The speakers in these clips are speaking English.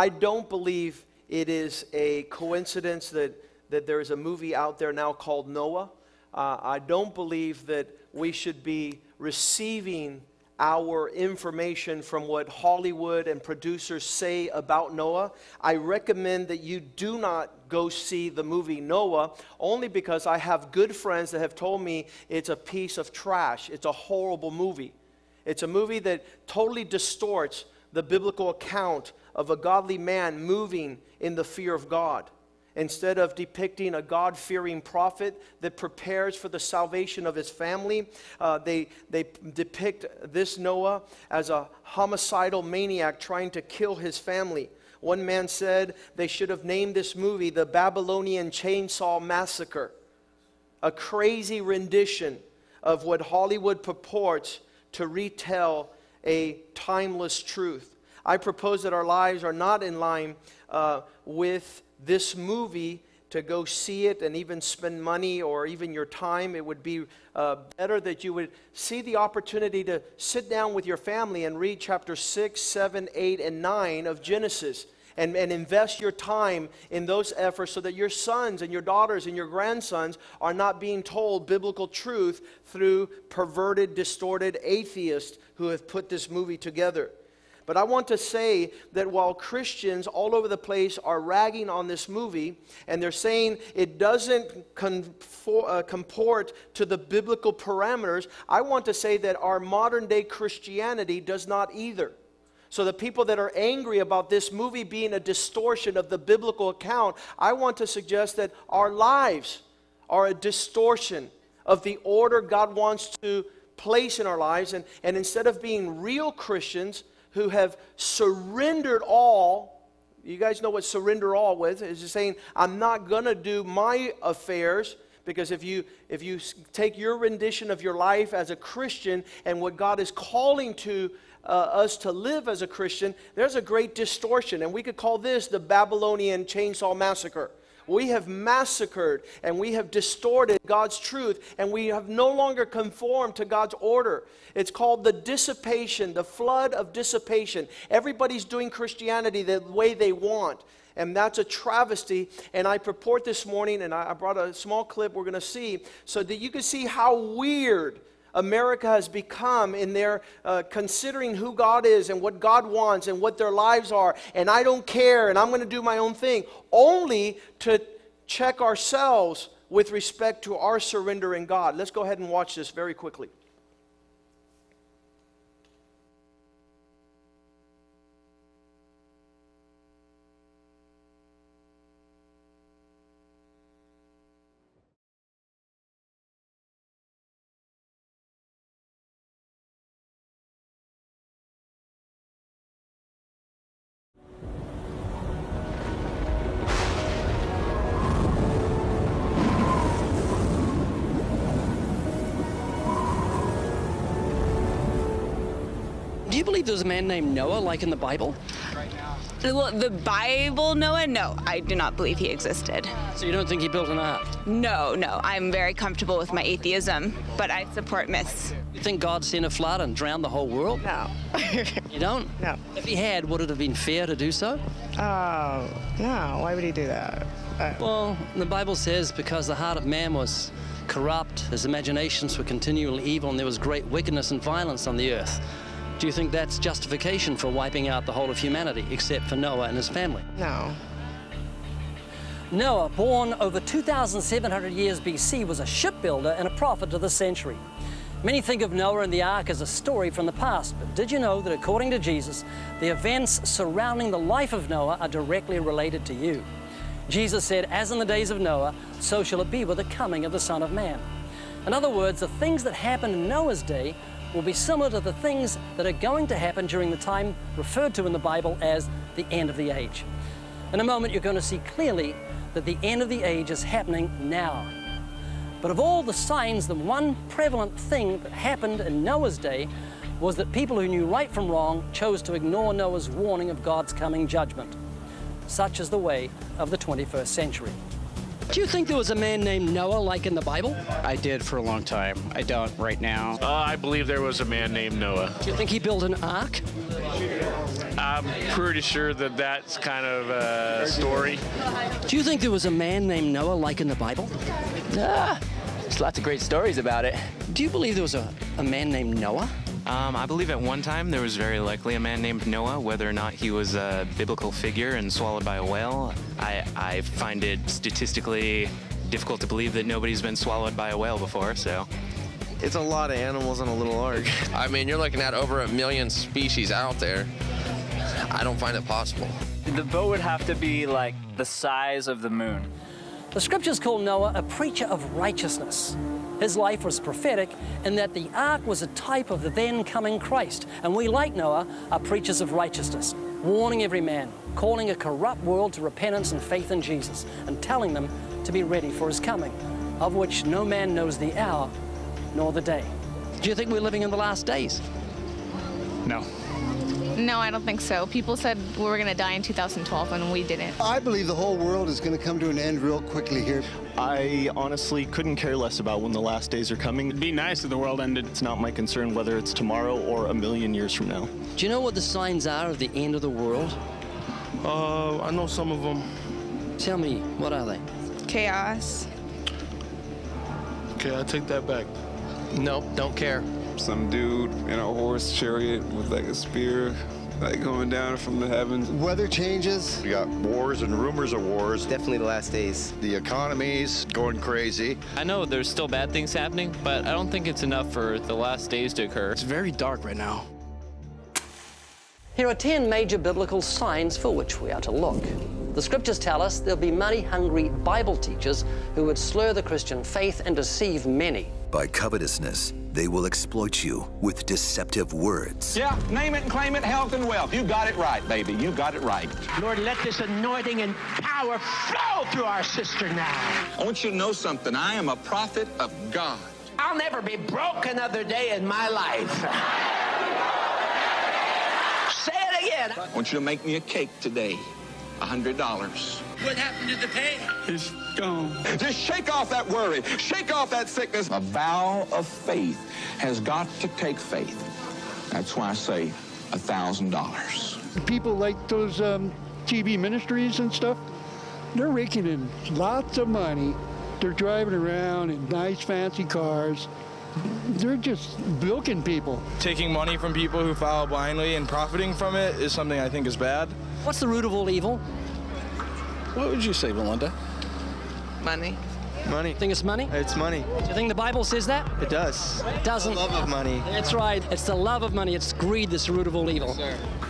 I don't believe it is a coincidence that, that there is a movie out there now called Noah. Uh, I don't believe that we should be receiving our information from what Hollywood and producers say about Noah. I recommend that you do not go see the movie Noah only because I have good friends that have told me it's a piece of trash. It's a horrible movie. It's a movie that totally distorts the biblical account of a godly man moving in the fear of God. Instead of depicting a God fearing prophet that prepares for the salvation of his family, uh, they, they depict this Noah as a homicidal maniac trying to kill his family. One man said they should have named this movie the Babylonian Chainsaw Massacre, a crazy rendition of what Hollywood purports to retell a timeless truth. I propose that our lives are not in line uh, with this movie to go see it and even spend money or even your time. It would be uh, better that you would see the opportunity to sit down with your family and read chapter 6, 7, 8, and 9 of Genesis. And, and invest your time in those efforts so that your sons and your daughters and your grandsons are not being told biblical truth through perverted, distorted atheists who have put this movie together. But I want to say that while Christians all over the place are ragging on this movie and they're saying it doesn't confor- uh, comport to the biblical parameters, I want to say that our modern day Christianity does not either. So, the people that are angry about this movie being a distortion of the biblical account, I want to suggest that our lives are a distortion of the order God wants to place in our lives. And, and instead of being real Christians, who have surrendered all. You guys know what surrender all with is just saying, I'm not going to do my affairs because if you if you take your rendition of your life as a Christian and what God is calling to uh, us to live as a Christian, there's a great distortion, and we could call this the Babylonian chainsaw massacre. We have massacred and we have distorted God's truth and we have no longer conformed to God's order. It's called the dissipation, the flood of dissipation. Everybody's doing Christianity the way they want. And that's a travesty. And I purport this morning, and I brought a small clip we're going to see so that you can see how weird America has become in their uh, considering who God is and what God wants and what their lives are, and I don't care and I'm going to do my own thing, only to check ourselves with respect to our surrender in God. Let's go ahead and watch this very quickly. Believe there's a man named Noah, like in the Bible? Well, the Bible, Noah? No, I do not believe he existed. So you don't think he built an ark? No, no. I'm very comfortable with my atheism, but I support myths. You think God sent a flood and drowned the whole world? No. you don't? No. If he had, would it have been fair to do so? Oh, no. Why would he do that? Uh, well, the Bible says because the heart of man was corrupt, his imaginations were continually evil, and there was great wickedness and violence on the earth. Do you think that's justification for wiping out the whole of humanity, except for Noah and his family? No. Noah, born over 2,700 years BC, was a shipbuilder and a prophet of the century. Many think of Noah and the ark as a story from the past, but did you know that according to Jesus, the events surrounding the life of Noah are directly related to you? Jesus said, As in the days of Noah, so shall it be with the coming of the Son of Man. In other words, the things that happened in Noah's day will be similar to the things that are going to happen during the time referred to in the Bible as the end of the age. In a moment, you're going to see clearly that the end of the age is happening now. But of all the signs, the one prevalent thing that happened in Noah's day was that people who knew right from wrong chose to ignore Noah's warning of God's coming judgment. Such is the way of the 21st century. Do you think there was a man named Noah like in the Bible? I did for a long time. I don't right now. Uh, I believe there was a man named Noah. Do you think he built an ark? I'm pretty sure that that's kind of a story. Do you think there was a man named Noah like in the Bible? Ah, there's lots of great stories about it. Do you believe there was a, a man named Noah? Um, I believe at one time there was very likely a man named Noah. Whether or not he was a biblical figure and swallowed by a whale, I, I find it statistically difficult to believe that nobody's been swallowed by a whale before. So It's a lot of animals in a little ark. I mean, you're looking at over a million species out there. I don't find it possible. The boat would have to be like the size of the moon. The scriptures call Noah a preacher of righteousness. His life was prophetic in that the ark was a type of the then coming Christ. And we, like Noah, are preachers of righteousness, warning every man, calling a corrupt world to repentance and faith in Jesus, and telling them to be ready for his coming, of which no man knows the hour nor the day. Do you think we're living in the last days? No. No, I don't think so. People said we were going to die in 2012 and we didn't. I believe the whole world is going to come to an end real quickly here. I honestly couldn't care less about when the last days are coming. It'd be nice if the world ended. It's not my concern whether it's tomorrow or a million years from now. Do you know what the signs are of the end of the world? Uh, I know some of them. Tell me, what are they? Chaos. Okay, I take that back. Nope, don't care. Some dude in a horse chariot with like a spear, like going down from the heavens. Weather changes. We got wars and rumors of wars. Definitely the last days. The economy's going crazy. I know there's still bad things happening, but I don't think it's enough for the last days to occur. It's very dark right now. Here are 10 major biblical signs for which we are to look. The scriptures tell us there'll be money hungry Bible teachers who would slur the Christian faith and deceive many. By covetousness, they will exploit you with deceptive words. Yeah, name it and claim it, health and wealth. You got it right, baby. You got it right. Lord, let this anointing and power flow through our sister now. I want you to know something. I am a prophet of God. I'll never be broke another day in my life. Say it again. I want you to make me a cake today. A hundred dollars. What happened to the pay? It's gone. Just shake off that worry. Shake off that sickness. A vow of faith has got to take faith. That's why I say a thousand dollars. People like those um, TV ministries and stuff, they're raking in lots of money. They're driving around in nice, fancy cars. They're just bilking people. Taking money from people who follow blindly and profiting from it is something I think is bad. What's the root of all evil? What would you say, Belinda? Money. Money. Think it's money? It's money. Do you think the Bible says that? It does. It doesn't. love of money. That's right. It's the love of money. It's greed that's the root of all evil.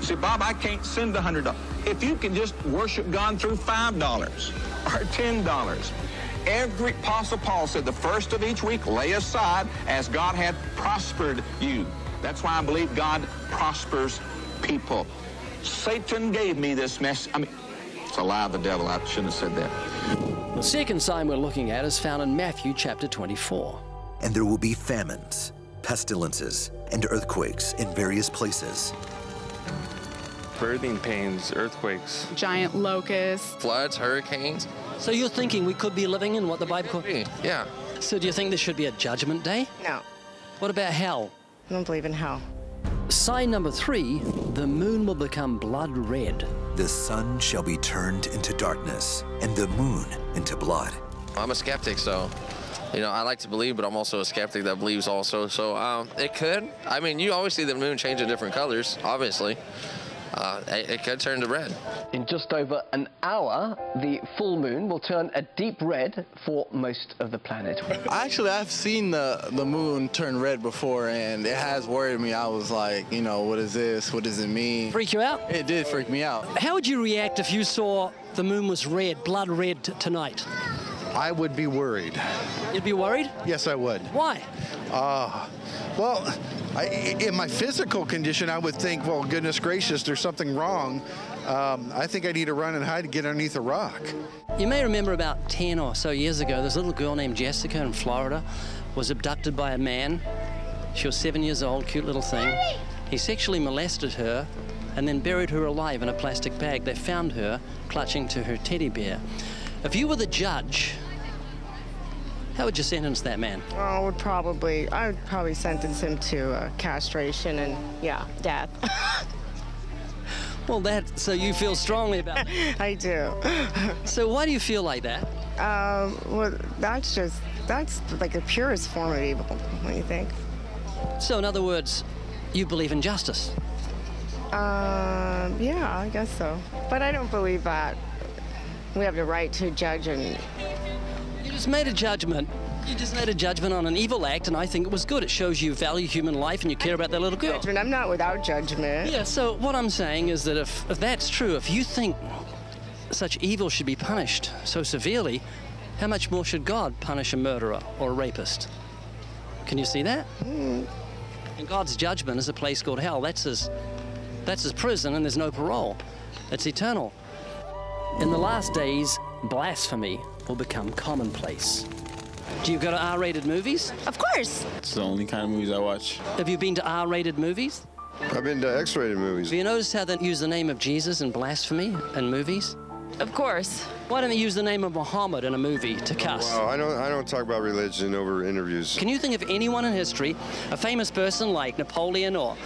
See, Bob, I can't send a hundred dollars. If you can just worship God through five dollars or ten dollars. Every Apostle Paul said the first of each week lay aside as God had prospered you. That's why I believe God prospers people. Satan gave me this mess. I mean, it's a lie of the devil. I shouldn't have said that. The second sign we're looking at is found in Matthew chapter 24. And there will be famines, pestilences, and earthquakes in various places. Birthing pains, earthquakes. Giant locusts. Floods, hurricanes. So you're thinking we could be living in what the Bible calls? Yeah. So do you think there should be a judgment day? No, What about hell? I don't believe in hell. Sign number three the moon will become blood red. The sun shall be turned into darkness, and the moon into blood. I'm a skeptic, so you know I like to believe, but I'm also a skeptic that believes also. So um, it could. I mean, you always see the moon change in different colors, obviously. Uh, it, it could turn to red. In just over an hour, the full moon will turn a deep red for most of the planet. Actually, I've seen the, the moon turn red before, and it has worried me. I was like, you know, what is this? What does it mean? Freak you out? It did freak me out. How would you react if you saw the moon was red, blood red tonight? I would be worried. You'd be worried? Yes, I would. Why? Uh, well, I, in my physical condition, I would think, well, goodness gracious, there's something wrong. Um, I think I need to run and hide and get underneath a rock. You may remember about 10 or so years ago, this little girl named Jessica in Florida was abducted by a man. She was seven years old, cute little thing. He sexually molested her and then buried her alive in a plastic bag. They found her clutching to her teddy bear. If you were the judge How would you sentence that man? Oh, I would probably, I would probably sentence him to uh, castration and, yeah, death. Well, that, so you feel strongly about it. I do. So why do you feel like that? Um, well, that's just, that's like the purest form of evil, what do you think? So, in other words, you believe in justice. Um, yeah, I guess so. But I don't believe that we have the right to judge and You just made a judgment. You just made a judgment on an evil act, and I think it was good. It shows you value human life and you care about that little girl. judgment. I'm not without judgment. Yeah, so what I'm saying is that if, if that's true, if you think such evil should be punished so severely, how much more should God punish a murderer or a rapist? Can you see that? Hmm. And God's judgment is a place called hell. That's his, that's his prison, and there's no parole. It's eternal. In the last days, blasphemy will become commonplace. Do you go to R-rated movies? Of course. It's the only kind of movies I watch. Have you been to R-rated movies? I've been to X-rated movies. Have you noticed how they use the name of Jesus in blasphemy in movies? Of course. Why don't they use the name of Muhammad in a movie to oh, cuss? Wow, I don't, I don't talk about religion over interviews. Can you think of anyone in history, a famous person like Napoleon or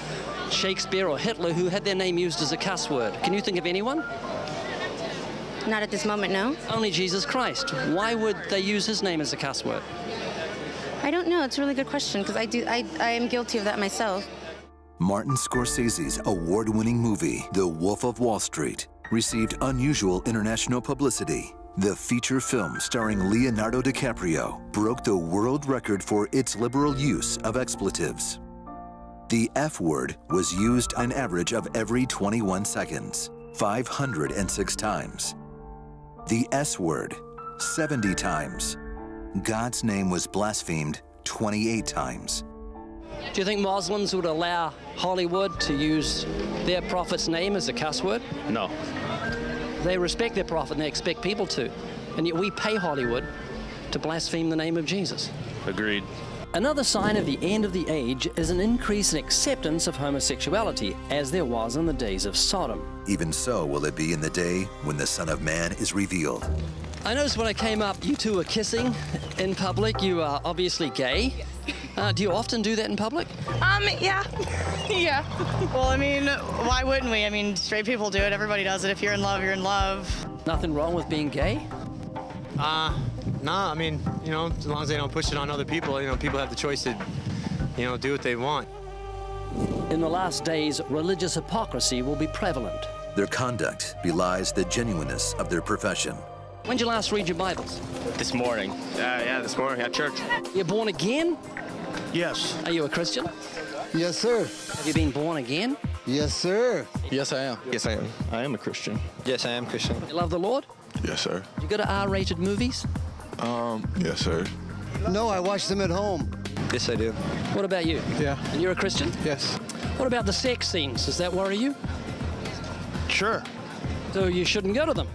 Shakespeare or Hitler, who had their name used as a cuss word? Can you think of anyone? Not at this moment, no. Only Jesus Christ. Why would they use his name as a cuss word? I don't know. It's a really good question because I do. I, I am guilty of that myself. Martin Scorsese's award winning movie, The Wolf of Wall Street, received unusual international publicity. The feature film starring Leonardo DiCaprio broke the world record for its liberal use of expletives. The F word was used an average of every 21 seconds, 506 times. The S word, 70 times. God's name was blasphemed 28 times. Do you think Muslims would allow Hollywood to use their prophet's name as a cuss word? No. They respect their prophet and they expect people to. And yet we pay Hollywood to blaspheme the name of Jesus. Agreed. Another sign of the end of the age is an increase in acceptance of homosexuality, as there was in the days of Sodom. Even so will it be in the day when the Son of Man is revealed. I noticed when I came up, you two were kissing in public. You are obviously gay. Uh, do you often do that in public? Um, yeah. yeah. Well, I mean, why wouldn't we? I mean, straight people do it. Everybody does it. If you're in love, you're in love. Nothing wrong with being gay? Uh, nah, I mean, you know, as long as they don't push it on other people, you know, people have the choice to, you know, do what they want. In the last days, religious hypocrisy will be prevalent. Their conduct belies the genuineness of their profession. When did you last read your Bibles? This morning. Yeah, yeah, this morning at church. You're born again? Yes. Are you a Christian? Yes, sir. Have you been born again? Yes, sir. Yes, I am. Yes, I am. I am a Christian. Yes, I am Christian. You love the Lord? Yes, sir. You go to R-rated movies? Um, yes, sir. No, I watch them at home. Yes, I do. What about you? Yeah. And you're a Christian? Yes. What about the sex scenes? Does that worry you? Sure. So you shouldn't go to them.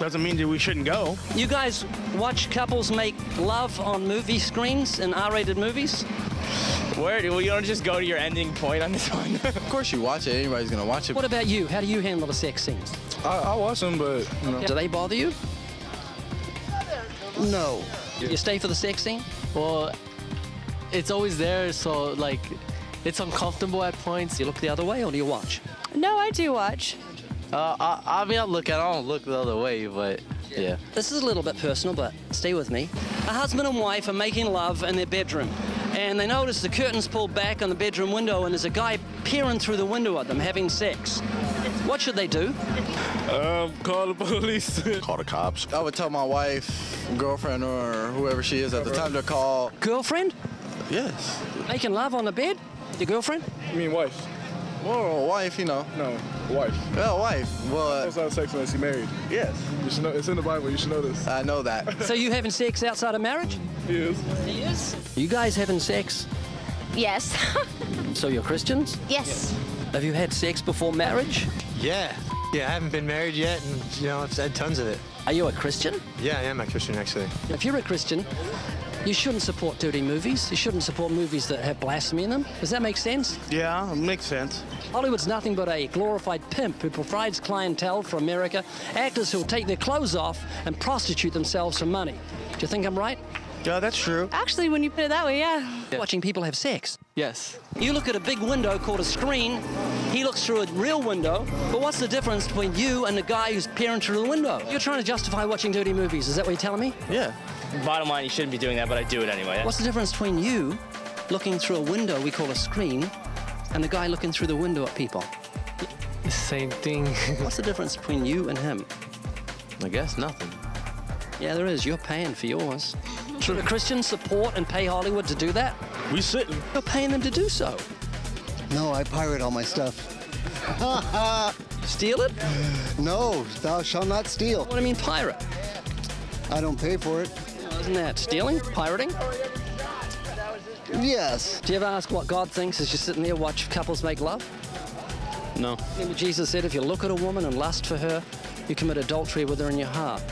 Doesn't mean that we shouldn't go. You guys watch couples make love on movie screens in R-rated movies? Where? Well, you don't just go to your ending point on this one. Of course, you watch it. Anybody's gonna watch it. What about you? How do you handle the sex scenes? I, I watch them, but you know. Do they bother you? No. You stay for the sex scene? Well, it's always there, so like, it's uncomfortable at points. You look the other way or do you watch? No, I do watch. Uh, I, I mean, I look at, I don't look the other way, but yeah. This is a little bit personal, but stay with me. A husband and wife are making love in their bedroom, and they notice the curtains pulled back on the bedroom window, and there's a guy peering through the window at them having sex. What should they do? Um, call the police. call the cops. I would tell my wife, girlfriend, or whoever she is at the time to call. Girlfriend? Yes. Making love on the bed? Your girlfriend? You mean wife? Well, wife, you know. No, wife. Yeah, wife. But That's not sex unless you're married. yes, You should know. It's in the Bible. You should know this. I know that. So you having sex outside of marriage? He is. He is. You guys having sex? Yes. So you're Christians? yes. Have you had sex before marriage? Yeah. Yeah, I haven't been married yet, and, you know, I've had tons of it. Are you a Christian? Yeah, I am a Christian, actually. If you're a Christian, You shouldn't support dirty movies. You shouldn't support movies that have blasphemy in them. Does that make sense? Yeah, it makes sense. Hollywood's nothing but a glorified pimp who provides clientele for America, actors who'll take their clothes off and prostitute themselves for money. Do you think I'm right? Yeah, that's true. Actually, when you put it that way, yeah. Watching people have sex. Yes. You look at a big window called a screen, he looks through a real window, but what's the difference between you and the guy who's peering through the window? You're trying to justify watching dirty movies, is that what you're telling me? Yeah. Bottom line, you shouldn't be doing that, but I do it anyway. What's the difference between you looking through a window we call a screen and the guy looking through the window at people? The same thing. What's the difference between you and him? I guess nothing. Yeah, there is. You're paying for yours. Should a Christian support and pay Hollywood to do that? We shouldn't. You're paying them to do so. No, I pirate all my stuff. Steal it? No, thou shalt not steal. What do you mean pirate? I don't pay for it. Isn't that stealing? Pirating? Yes. Do you ever ask what God thinks as you're sitting there watch couples make love? No. Remember Jesus said if you look at a woman and lust for her, you commit adultery with her in your heart.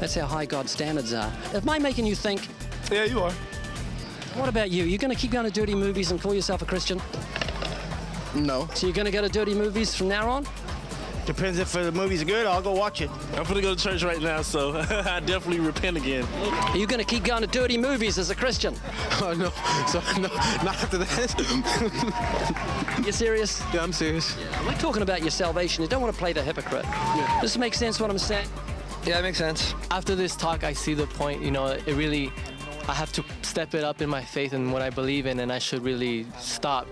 That's how high God's standards are. Am I making you think? Yeah, you are. What about you? You're going to keep going to dirty movies and call yourself a Christian? No. So you're going to go to dirty movies from now on? Depends if the movie's good, I'll go watch it. I'm gonna go to church right now, so I definitely repent again. Are you going to keep going to dirty movies as a Christian? Oh no, so no, not after that. You serious? yeah, I'm serious. Yeah, We're talking about your salvation. You don't want to play the hypocrite. Yeah. Does it make sense what I'm saying? Yeah, it makes sense. After this talk, I see the point. You know, it really, I have to step it up in my faith and what I believe in, and I should really stop.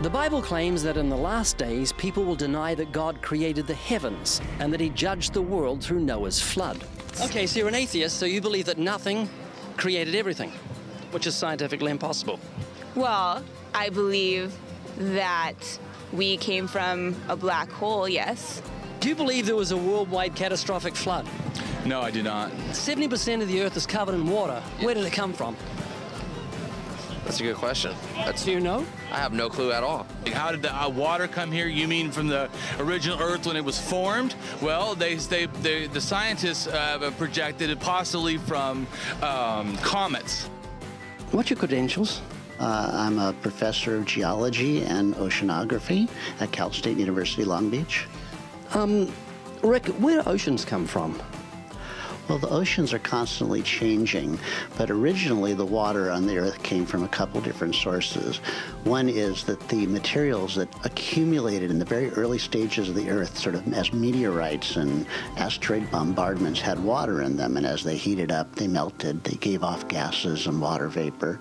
The Bible claims that in the last days, people will deny that God created the heavens and that he judged the world through Noah's flood. Okay, so you're an atheist, so you believe that nothing created everything, which is scientifically impossible. Well, I believe that we came from a black hole, yes. Do you believe there was a worldwide catastrophic flood? No, I do not. 70% of the earth is covered in water. Where did it come from? That's a good question. That's, Do you know? I have no clue at all. How did the uh, water come here? You mean from the original Earth when it was formed? Well, they, they, they the scientists uh, projected it possibly from um, comets. What's your credentials? Uh, I'm a professor of geology and oceanography at Cal State University Long Beach. Um, Rick, where do oceans come from? Well, the oceans are constantly changing, but originally the water on the Earth came from a couple different sources. One is that the materials that accumulated in the very early stages of the Earth, sort of as meteorites and asteroid bombardments, had water in them, and as they heated up, they melted, they gave off gases and water vapor,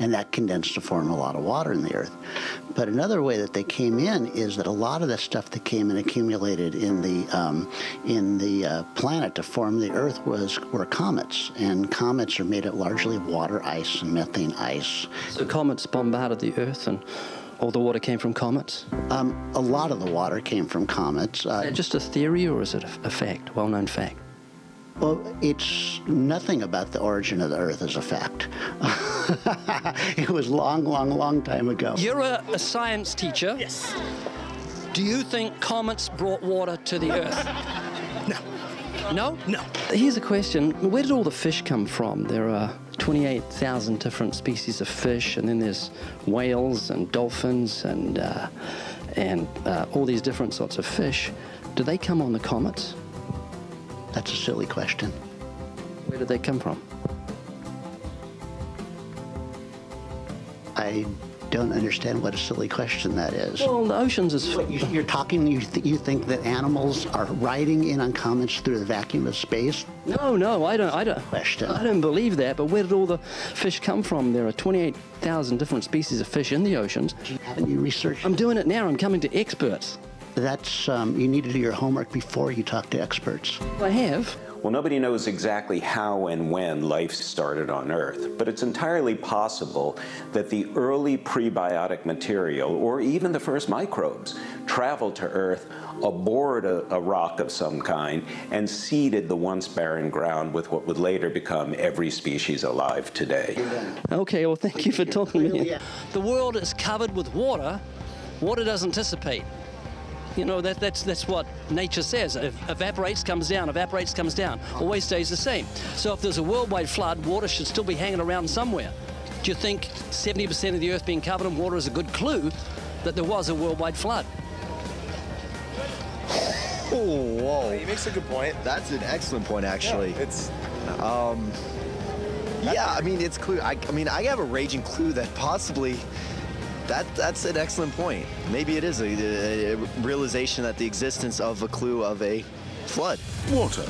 and that condensed to form a lot of water in the Earth. But another way that they came in is that a lot of the stuff that came and accumulated in the um, in the uh, planet to form the Earth was were comets, and comets are made up largely of water ice and methane ice. So comets bombarded the Earth and all the water came from comets? Um, a lot of the water came from comets. Uh, just a theory or is it a fact, well-known fact? Well, it's nothing about the origin of the Earth is a fact. it was long, long, long time ago. You're a, a science teacher. Yes. Do you think comets brought water to the Earth? No. No? No. Here's a question. Where did all the fish come from? There are 28,000 different species of fish, and then there's whales and dolphins and, uh, and uh, all these different sorts of fish. Do they come on the comets? That's a silly question. Where did they come from? I don't understand what a silly question that is. Well, the oceans is. What, you, are talking. You, th- you think that animals are riding in on comets through the vacuum of space? No, no, I don't. I don't. Question. I don't believe that. But where did all the fish come from? There are 28,000 different species of fish in the oceans. Haven't you researched? I'm doing it now. I'm coming to experts. That's um, you need to do your homework before you talk to experts. I have. Well, nobody knows exactly how and when life started on Earth, but it's entirely possible that the early prebiotic material, or even the first microbes, traveled to Earth aboard a, a, rock of some kind and seeded the once barren ground with what would later become every species alive today. Okay, well, thank you for talking to me. The world is covered with water. Water doesn't dissipate. You know, that, that's, that's what nature says. If evaporates, comes down, evaporates, comes down, always stays the same. So if there's a worldwide flood, water should still be hanging around somewhere. Do you think 70% of the earth being covered in water is a good clue that there was a worldwide flood? Oh, whoa. He makes a good point. That's an excellent point, actually. Yeah, it's. Um, yeah, I mean, it's clue. I, I mean, I have a raging clue that possibly that that's an excellent point. Maybe it is a, a realization that the existence of a clue of a flood. Water.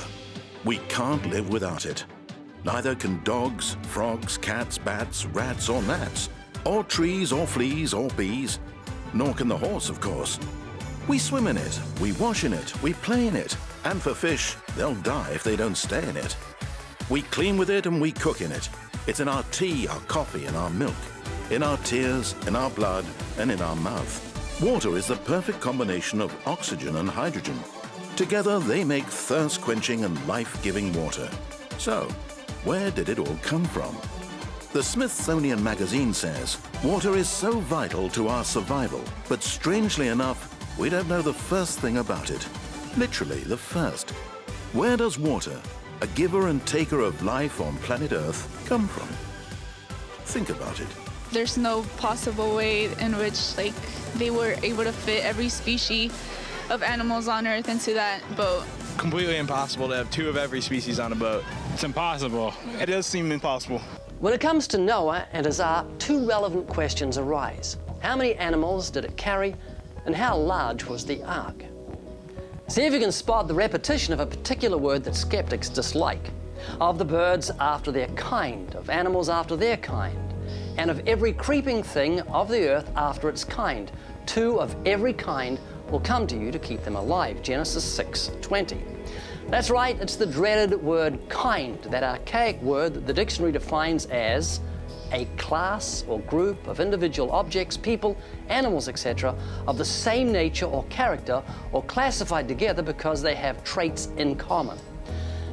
We can't live without it. Neither can dogs, frogs, cats, bats, rats, or gnats, or trees, or fleas, or bees. Nor can the horse, of course. We swim in it, we wash in it, we play in it, and for fish, they'll die if they don't stay in it. We clean with it and we cook in it. It's in our tea, our coffee, and our milk, in our tears, in our blood, and in our mouth. Water is the perfect combination of oxygen and hydrogen. Together, they make thirst-quenching and life-giving water. So, where did it all come from? The Smithsonian Magazine says water is so vital to our survival, but strangely enough, we don't know the first thing about it. Literally, the first. Where does water, a giver and taker of life on planet Earth, come from? Think about it. There's no possible way in which like they were able to fit every species of animals on Earth into that boat. Completely impossible to have two of every species on a boat. It's impossible. It does seem impossible. When it comes to Noah and his ark, two relevant questions arise. How many animals did it carry, and how large was the ark? See if you can spot the repetition of a particular word that skeptics dislike. Of the birds after their kind, of animals after their kind, and of every creeping thing of the earth after its kind. Two of every kind will come to you to keep them alive. Genesis 6 20. That's right, it's the dreaded word kind, that archaic word that the dictionary defines as a class or group of individual objects, people, animals, etc., of the same nature or character, or classified together because they have traits in common.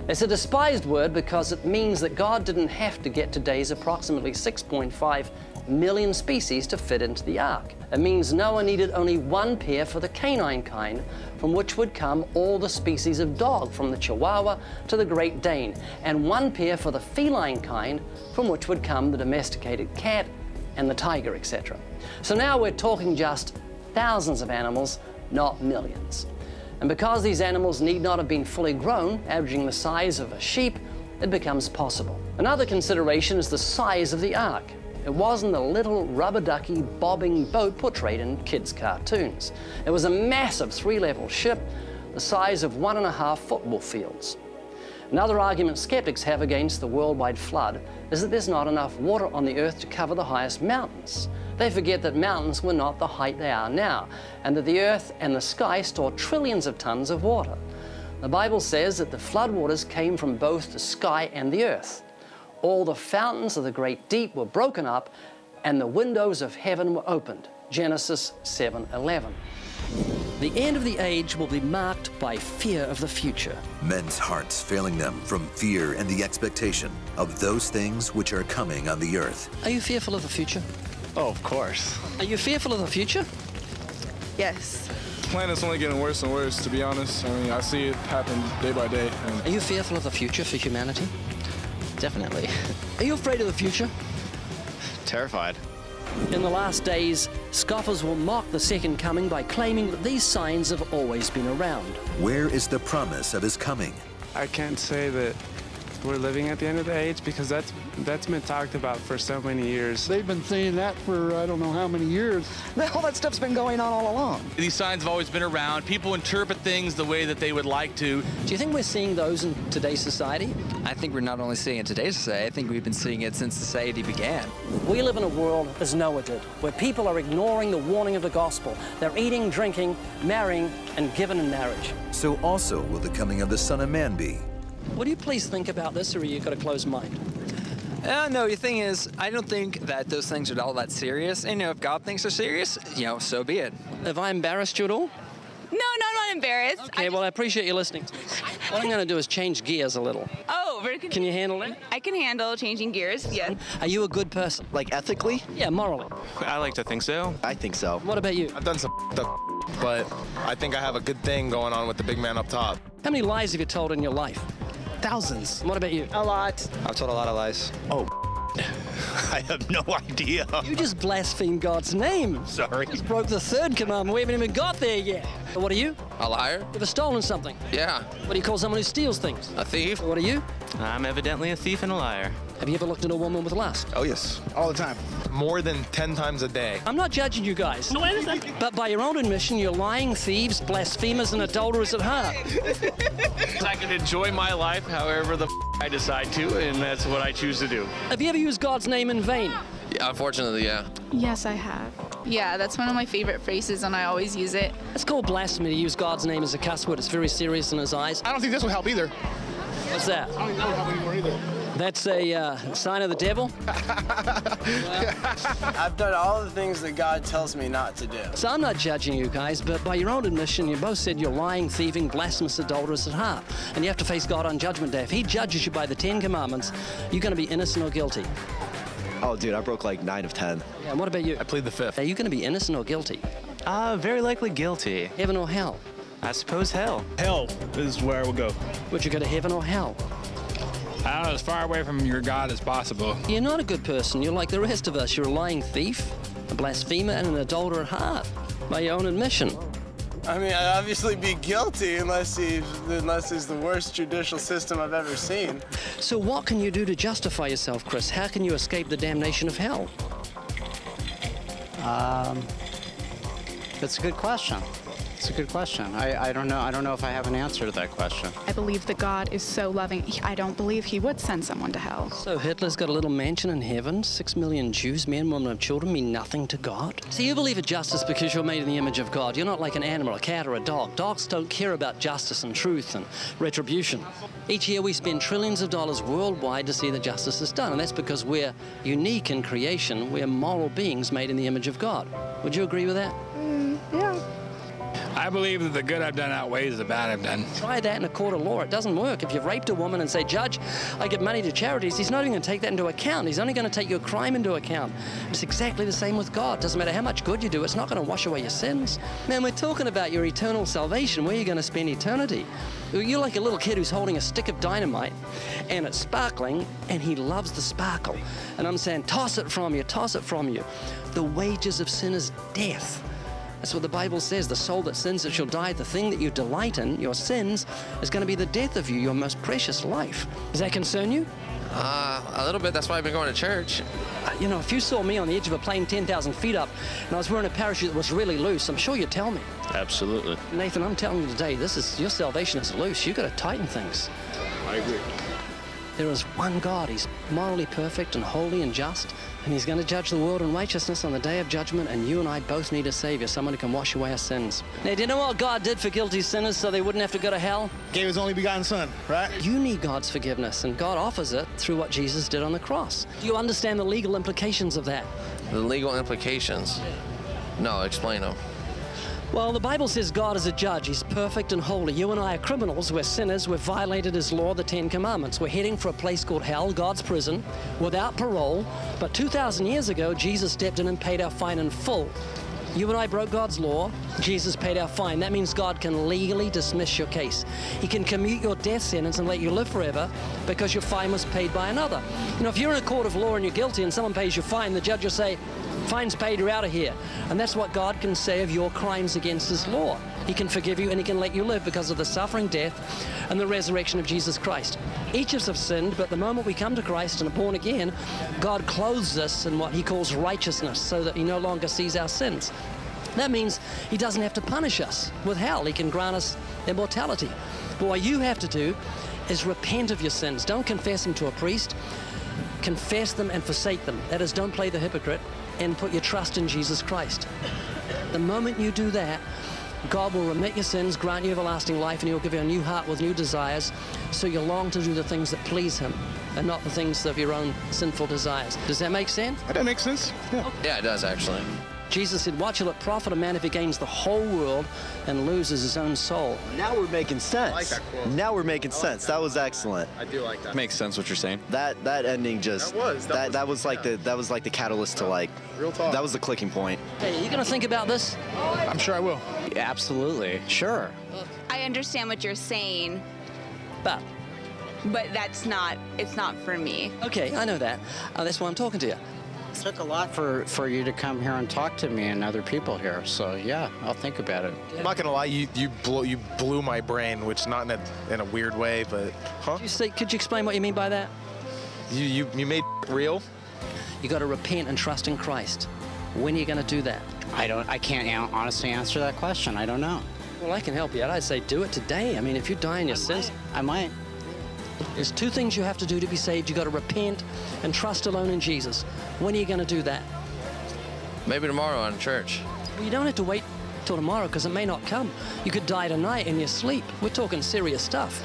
It's a despised word because it means that God didn't have to get today's approximately 6.5 million species to fit into the ark. It means Noah needed only one pair for the canine kind, from which would come all the species of dog, from the Chihuahua to the Great Dane, and one pair for the feline kind, from which would come the domesticated cat and the tiger, etc. So now we're talking just thousands of animals, not millions. And because these animals need not have been fully grown, averaging the size of a sheep, it becomes possible. Another consideration is the size of the ark. It wasn't a little rubber ducky bobbing boat portrayed in kids' cartoons. It was a massive three-level ship the size of one and a half football fields. Another argument skeptics have against the worldwide flood is that there's not enough water on the earth to cover the highest mountains. They forget that mountains were not the height they are now, and that the earth and the sky store trillions of tons of water. The Bible says that the floodwaters came from both the sky and the earth all the fountains of the great deep were broken up and the windows of heaven were opened. Genesis 7:11. The end of the age will be marked by fear of the future. Men's hearts failing them from fear and the expectation of those things which are coming on the earth. Are you fearful of the future? Oh, of course. Are you fearful of the future? Yes. This planet's only getting worse and worse, to be honest. I mean, I see it happen day by day. Are you fearful of the future for humanity? Definitely. Are you afraid of the future? Terrified. In the last days, scoffers will mock the second coming by claiming that these signs have always been around. Where is the promise of his coming? I can't say that we're living at the end of the age because that's that's been talked about for so many years. They've been saying that for uh, I don't know how many years. All that stuff's been going on all along. These signs have always been around. People interpret things the way that they would like to. Do you think we're seeing those in today's society? I think we're not only seeing it in today's society, I think we've been seeing it since society began. We live in a world as Noah did, where people are ignoring the warning of the gospel. They're eating, drinking, marrying, and given in marriage. So also will the coming of the Son of Man be. Would you please think about this, or are you got a closed mind? Uh, no, the thing is, I don't think that those things are all that serious. And, you know, if God thinks they're serious, you know, so be it. Have I embarrassed you at all? No, no, I'm not embarrassed. Okay, well, I appreciate you listening to me. What I'm going to do is change gears a little. Oh, very good. Can you handle that? I can handle changing gears. Yes. Are you a good person? Like ethically? Yeah, morally. I like to think so. I think so. What about you? I've done some up, but I think I have a good thing going on with the big man up top. How many lies have you told in your life? Thousands. What about you? A lot. I've told a lot of lies. Oh, I have no idea. You just blasphemed God's name. Sorry. Just broke the third commandment. We haven't even got there yet. What are you? A liar? You ever stolen something? Yeah. What do you call someone who steals things? A thief. What are you? I'm evidently a thief and a liar. Have you ever looked at a woman with lust? Oh, yes. All the time. More than 10 times a day. I'm not judging you guys. No, wait a second. But by your own admission, you're lying thieves, blasphemers, and adulterers at heart. I can enjoy my life however the f- I decide to, and that's what I choose to do. Have you ever used God's name in vain? Yeah, unfortunately, yeah. Yes, I have. Yeah, that's one of my favorite phrases, and I always use it. It's called blasphemy to use God's name as a cuss word. It's very serious in his eyes. I don't think this will help either. What's that? I don't think that will help anymore either. That's a uh, sign of the devil. I've done all the things that God tells me not to do. So I'm not judging you guys, but by your own admission, you both said you're lying, thieving, blasphemous, adulterous at heart. And you have to face God on Judgment Day. If He judges you by the Ten Commandments, you're going to be innocent or guilty. Oh, dude, I broke like nine of ten. Yeah, and what about you? I plead the fifth. Are you going to be innocent or guilty? Uh, very likely guilty. Heaven or hell? I suppose hell. Hell is where I would go. Would you go to heaven or hell? I don't know, as far away from your God as possible. You're not a good person. You're like the rest of us. You're a lying thief, a blasphemer, and an adulterer at heart, by your own admission. I mean, I'd obviously be guilty unless he, unless he's the worst judicial system I've ever seen. So what can you do to justify yourself, Chris? How can you escape the damnation of hell? Um, that's a good question. It's a good question. I, I don't know. I don't know if I have an answer to that question. I believe that God is so loving. I don't believe he would send someone to hell. So Hitler's got a little mansion in heaven. Six million Jews, men, women, and children mean nothing to God. So you believe in justice because you're made in the image of God. You're not like an animal, a cat, or a dog. Dogs don't care about justice and truth and retribution. Each year we spend trillions of dollars worldwide to see that justice is done, and that's because we're unique in creation. We're moral beings made in the image of God. Would you agree with that? Mm, yeah. I believe that the good I've done outweighs the bad I've done. Try that in a court of law. It doesn't work. If you've raped a woman and say, Judge, I give money to charities, he's not even going to take that into account. He's only going to take your crime into account. It's exactly the same with God. Doesn't matter how much good you do, it's not going to wash away your sins. Man, we're talking about your eternal salvation, where you're going to spend eternity. You're like a little kid who's holding a stick of dynamite and it's sparkling and he loves the sparkle. And I'm saying, toss it from you, toss it from you. The wages of sin is death. That's what the Bible says. The soul that sins, it shall die. The thing that you delight in, your sins, is going to be the death of you, your most precious life. Does that concern you? Uh, a little bit. That's why I've been going to church. Uh, You know, if you saw me on the edge of a plane 10,000 feet up and I was wearing a parachute that was really loose, I'm sure you'd tell me. Absolutely. Nathan, I'm telling you today, this is your salvation is loose. You've got to tighten things. I agree. There is one God. He's morally perfect and holy and just, and He's going to judge the world in righteousness on the day of judgment. And you and I both need a Savior, someone who can wash away our sins. Now, do you know what God did for guilty sinners so they wouldn't have to go to hell? Gave his only begotten son, right? You need God's forgiveness, and God offers it through what Jesus did on the cross. Do you understand the legal implications of that? The legal implications. No, explain them. Well, the Bible says God is a judge. He's perfect and holy. You and I are criminals. We're sinners. We've violated His law, the Ten Commandments. We're heading for a place called hell, God's prison, without parole. But 2,000 years ago, Jesus stepped in and paid our fine in full. You and I broke God's law. Jesus paid our fine. That means God can legally dismiss your case. He can commute your death sentence and let you live forever because your fine was paid by another. You know, if you're in a court of law and you're guilty and someone pays your fine, the judge will say, Fine's paid, you're out of here. And that's what God can say of your crimes against His law. He can forgive you and He can let you live because of the suffering, death, and the resurrection of Jesus Christ. Each of us have sinned, but the moment we come to Christ and are born again, God clothes us in what He calls righteousness so that He no longer sees our sins. That means He doesn't have to punish us with hell. He can grant us immortality. But what you have to do is repent of your sins. Don't confess them to a priest. Confess them and forsake them. That is, don't play the hypocrite and put your trust in Jesus Christ. The moment you do that, God will remit your sins, grant you everlasting life, and He'll give you a new heart with new desires, so you long to do the things that please Him and not the things of your own sinful desires. Does that make sense? That makes sense. Yeah. Yeah, it does actually. Jesus said, What shall it profit a man if he gains the whole world and loses his own soul? Now we're making sense. like that quote. Now we're making sense. That was excellent. I do like that. Makes sense what you're saying. That that ending just That was- that that, was- that was like the that was like the catalyst to like Real talk. That was the clicking point. Hey, you going to think about this? I'm sure I will. Absolutely. Sure. I understand what you're saying, but but that's not. It's not for me. Okay, I know that. Uh, that's why I'm talking to you. It took a lot for, for you to come here and talk to me and other people here. So yeah, I'll think about it. I'm not gonna lie, you you blew you blew my brain, which not in a in a weird way, but huh? You say, could you explain what you mean by that? You you you made real. You got to repent and trust in Christ. When are you going to do that? I don't. I can't an- honestly answer that question. I don't know. Well, I can help you out. I'd say do it today. I mean, if you die in your sins, I might. There's two things you have to do to be saved. You got to repent and trust alone in Jesus. When are you going to do that? Maybe tomorrow in church. Well, you don't have to wait till tomorrow because it may not come. You could die tonight in your sleep. We're talking serious stuff.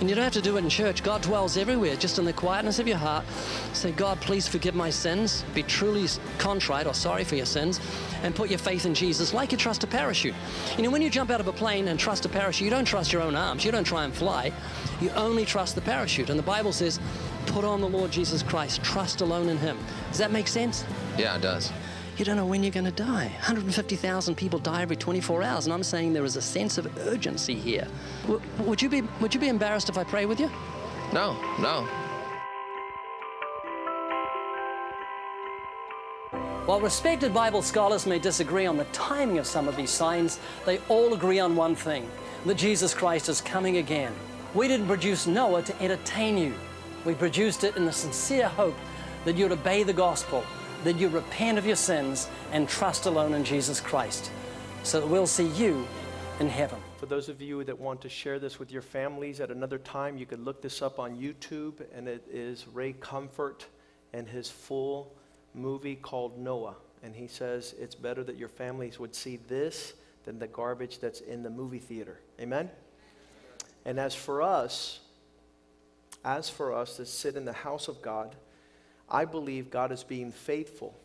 And you don't have to do it in church. God dwells everywhere, just in the quietness of your heart. Say, God, please forgive my sins. Be truly contrite or sorry for your sins. And put your faith in Jesus like you trust a parachute. You know, when you jump out of a plane and trust a parachute, you don't trust your own arms. You don't try and fly. You only trust the parachute. And the Bible says, put on the Lord Jesus Christ. Trust alone in Him. Does that make sense? Yeah, it does. You don't know when you're going to die. 150,000 people die every 24 hours, and I'm saying there is a sense of urgency here. W- would you be Would you be embarrassed if I pray with you? No, no. While respected Bible scholars may disagree on the timing of some of these signs, they all agree on one thing that Jesus Christ is coming again. We didn't produce Noah to entertain you, we produced it in the sincere hope that you'd obey the gospel, that you'd repent of your sins, and trust alone in Jesus Christ, so that we'll see you in heaven. For those of you that want to share this with your families at another time, you could look this up on YouTube, and it is Ray Comfort and his full movie called Noah. And he says it's better that your families would see this than the garbage that's in the movie theater. Amen? And as for us, as for us that sit in the house of God, I believe God is being faithful.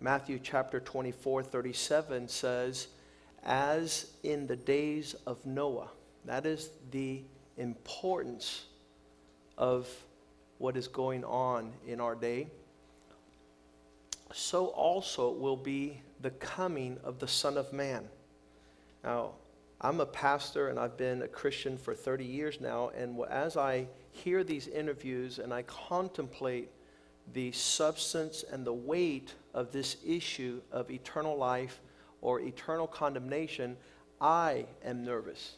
Matthew chapter 24, 37 says, as in the days of Noah. That is the importance of what is going on in our day. So also will be the coming of the Son of Man. Now, I'm a pastor and I've been a Christian for 30 years now, and as I hear these interviews and I contemplate the substance and the weight of this issue of eternal life or eternal condemnation, I am nervous.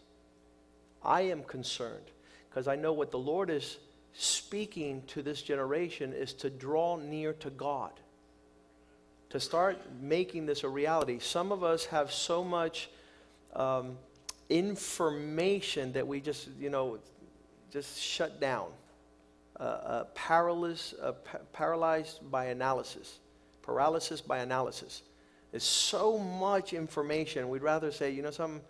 I am concerned because I know what the Lord is speaking to this generation is to draw near to God, to start making this a reality. Some of us have so much um, information that we just, you know, just shut down, uh, uh, paralyzed, uh, pa- paralyzed by analysis, paralysis by analysis. There's so much information. We'd rather say, you know, some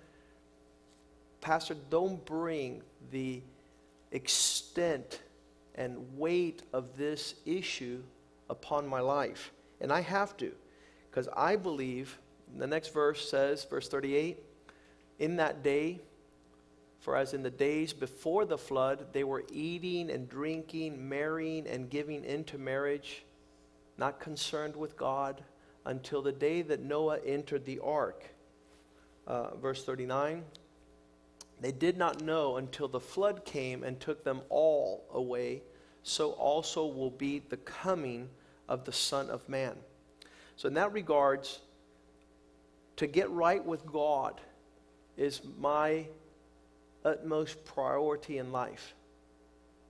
pastor, don't bring the extent and weight of this issue upon my life. And I have to, because I believe, the next verse says, verse 38, in that day, for as in the days before the flood, they were eating and drinking, marrying and giving into marriage, not concerned with God, until the day that Noah entered the ark. Uh, verse 39 They did not know until the flood came and took them all away, so also will be the coming of the Son of Man. So, in that regards, to get right with God is my utmost priority in life.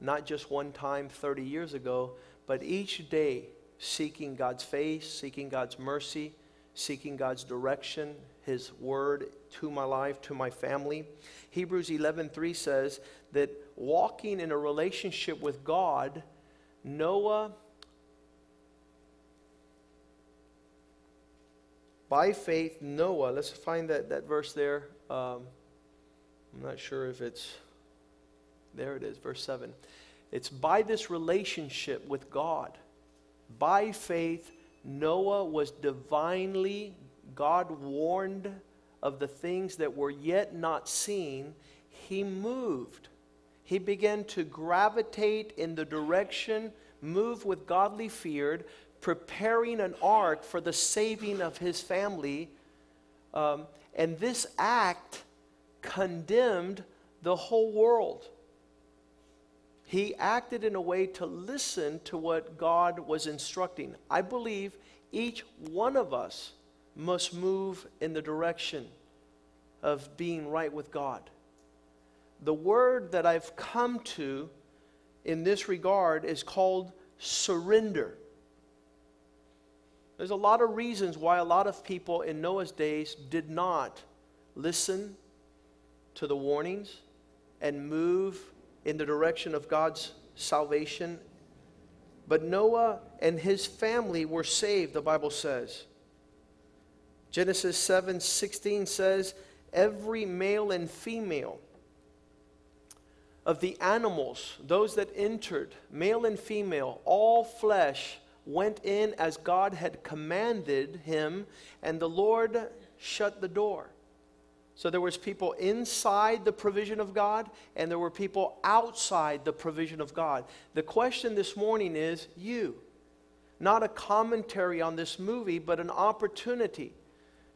Not just one time 30 years ago, but each day seeking God's face, seeking God's mercy, seeking God's direction, his word to my life, to my family. Hebrews 11:3 says that walking in a relationship with God, Noah by faith Noah, let's find that, that verse there. Um, I'm not sure if it's, there it is, verse 7. It's by this relationship with God, by faith, Noah was divinely, God warned of the things that were yet not seen. He moved. He began to gravitate in the direction, move with godly fear, preparing an ark for the saving of his family. Um, and this act condemned the whole world. He acted in a way to listen to what God was instructing. I believe each one of us must move in the direction of being right with God. The word that I've come to in this regard is called surrender. There's a lot of reasons why a lot of people in Noah's days did not listen to the warnings and move in the direction of God's salvation. But Noah and his family were saved, the Bible says. Genesis 7 16 says, Every male and female of the animals, those that entered, male and female, all flesh went in as God had commanded him, and the Lord shut the door. So there was people inside the provision of God and there were people outside the provision of God. The question this morning is you. Not a commentary on this movie, but an opportunity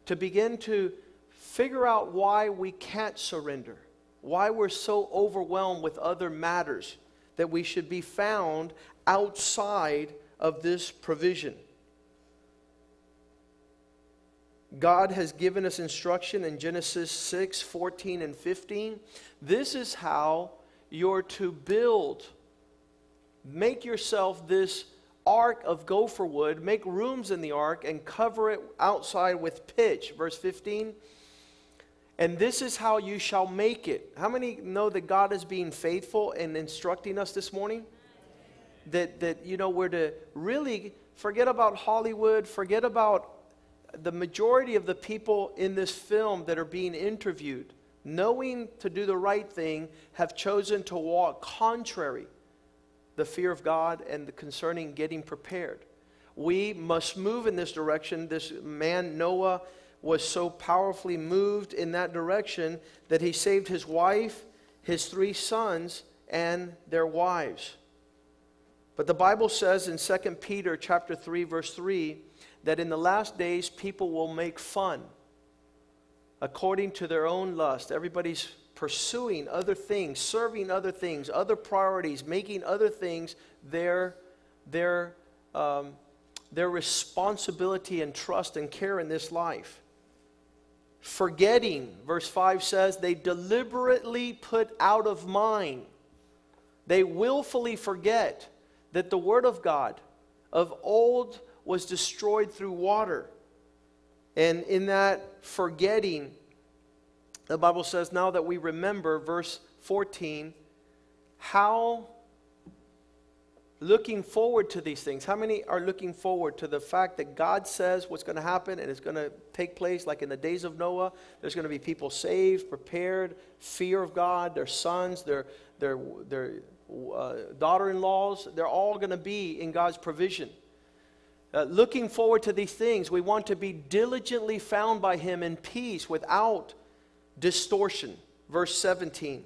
to begin to figure out why we can't surrender, why we're so overwhelmed with other matters that we should be found outside of this provision. God has given us instruction in Genesis 6 14 and 15. This is how you're to build. Make yourself this ark of gopher wood, make rooms in the ark, and cover it outside with pitch. Verse 15. And this is how you shall make it. How many know that God is being faithful and instructing us this morning? That, that you know, we're to really forget about Hollywood, forget about the majority of the people in this film that are being interviewed, knowing to do the right thing, have chosen to walk contrary the fear of God and the concerning getting prepared. We must move in this direction. This man, Noah, was so powerfully moved in that direction that he saved his wife, his three sons, and their wives. But the Bible says in 2 Peter chapter 3 verse 3 that in the last days people will make fun according to their own lust. Everybody's pursuing other things, serving other things, other priorities, making other things their, their, um, their responsibility and trust and care in this life. Forgetting, verse 5 says, they deliberately put out of mind, they willfully forget that the Word of God of old was destroyed through water. And in that forgetting, the Bible says, now that we remember, verse 14, how looking forward to these things. How many are looking forward to the fact that God says what's going to happen and it's going to take place like in the days of Noah? There's going to be people saved, prepared, fear of God, their sons, their, their, their uh, daughter in laws, they're all going to be in God's provision. Uh, looking forward to these things, we want to be diligently found by Him in peace without distortion. Verse 17.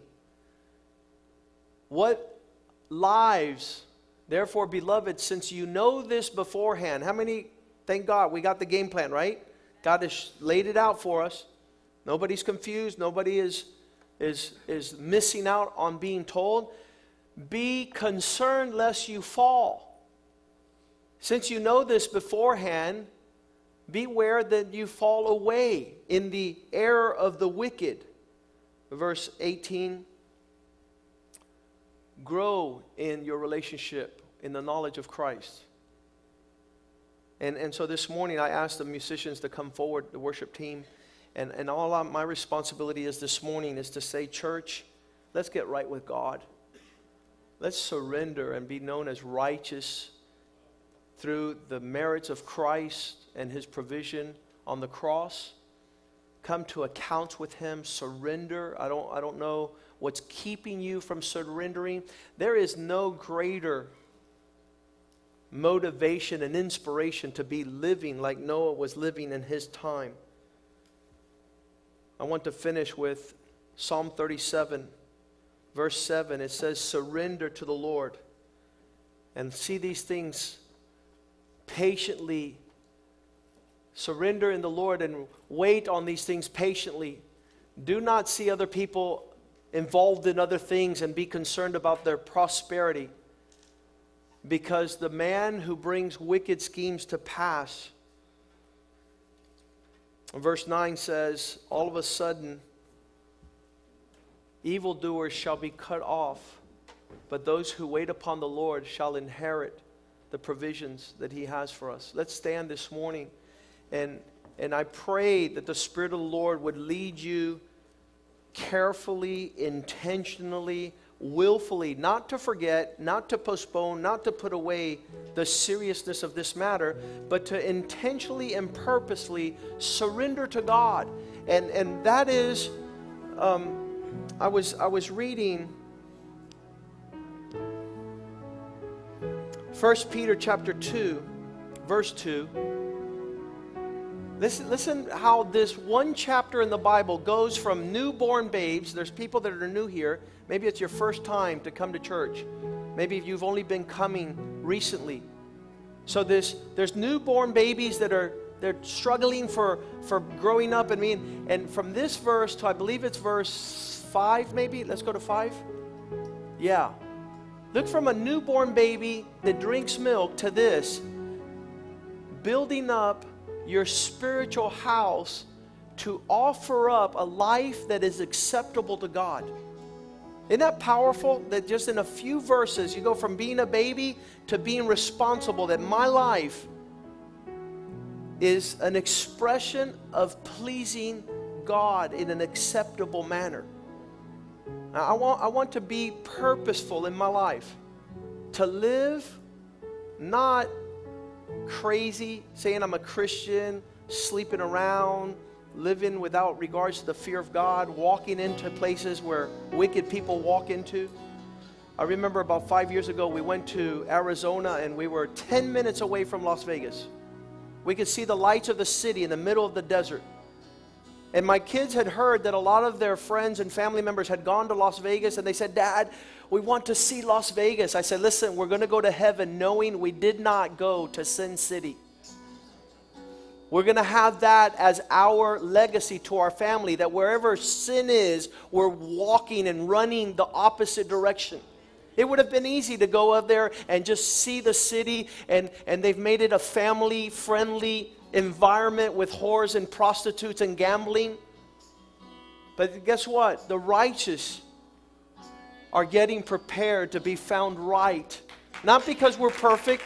What lives, therefore, beloved, since you know this beforehand, how many, thank God, we got the game plan, right? God has laid it out for us. Nobody's confused, nobody is, is, is missing out on being told. Be concerned lest you fall. Since you know this beforehand, beware that you fall away in the error of the wicked. Verse 18 Grow in your relationship, in the knowledge of Christ. And, and so this morning, I asked the musicians to come forward, the worship team. And, and all my responsibility is this morning is to say, Church, let's get right with God. Let's surrender and be known as righteous through the merits of Christ and his provision on the cross. Come to accounts with him, surrender. I don't, I don't know what's keeping you from surrendering. There is no greater motivation and inspiration to be living like Noah was living in his time. I want to finish with Psalm 37, verse 7. It says, Surrender to the Lord and see these things patiently. Surrender in the Lord and wait on these things patiently. Do not see other people involved in other things and be concerned about their prosperity. Because the man who brings wicked schemes to pass, verse 9 says, all of a sudden, evildoers shall be cut off, but those who wait upon the Lord shall inherit the provisions that he has for us. Let's stand this morning and and I pray that the Spirit of the Lord would lead you carefully, intentionally, willfully, not to forget, not to postpone, not to put away the seriousness of this matter, but to intentionally and purposely surrender to God. And, and that is, um, I, was, I was reading 1 Peter chapter 2, verse 2. Listen, listen how this one chapter in the Bible goes from newborn babes. There's people that are new here. Maybe it's your first time to come to church. Maybe you've only been coming recently. So this, there's newborn babies that are they're struggling for, for growing up. I mean, and from this verse to I believe it's verse five, maybe. Let's go to five. Yeah. Look from a newborn baby that drinks milk to this, building up your spiritual house to offer up a life that is acceptable to God. Isn't that powerful? That just in a few verses, you go from being a baby to being responsible, that my life is an expression of pleasing God in an acceptable manner. I, want, I want to be purposeful in my life, to live not crazy, saying I'm a Christian, sleeping around, living without regards to the fear of God, walking into places where wicked people walk into. I remember about five years ago, we went to Arizona and we were 10 minutes away from Las Vegas. We could see the lights of the city in the middle of the desert. And my kids had heard that a lot of their friends and family members had gone to Las Vegas and they said, Dad, we want to see Las Vegas. I said, Listen, we're going to go to heaven knowing we did not go to Sin City. We're going to have that as our legacy to our family that wherever sin is, we're walking and running the opposite direction. It would have been easy to go up there and just see the city, and, and they've made it a family friendly environment with whores and prostitutes and gambling. But guess what? The righteous are getting prepared to be found right. Not because we're perfect,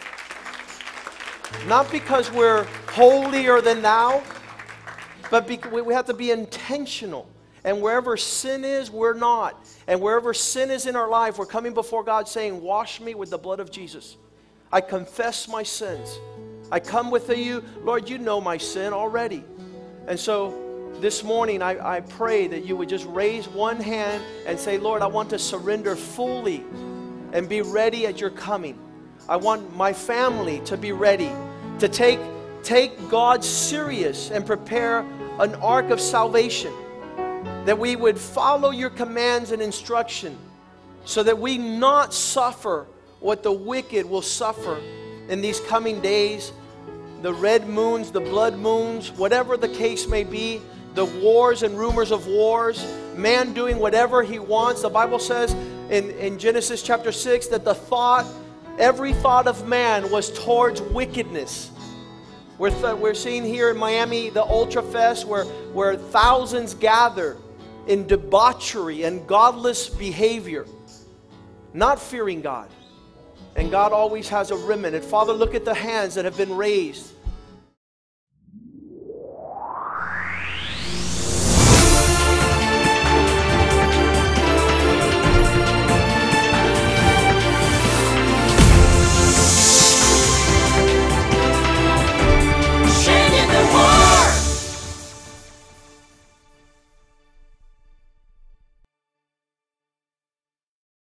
not because we're holier than thou, but because we have to be intentional. And wherever sin is, we're not. And wherever sin is in our life, we're coming before God saying, Wash me with the blood of Jesus. I confess my sins. I come with you, Lord, you know my sin already. And so this morning, I, I pray that you would just raise one hand and say, Lord, I want to surrender fully and be ready at your coming. I want my family to be ready to take, take God serious and prepare an ark of salvation. That we would follow your commands and instruction so that we not suffer what the wicked will suffer in these coming days the red moons, the blood moons, whatever the case may be, the wars and rumors of wars, man doing whatever he wants. The Bible says in, in Genesis chapter 6 that the thought, every thought of man was towards wickedness. We're, th- we're seeing here in Miami the Ultra Fest where, where thousands gather in debauchery and godless behavior, not fearing God. And God always has a remnant. Father, look at the hands that have been raised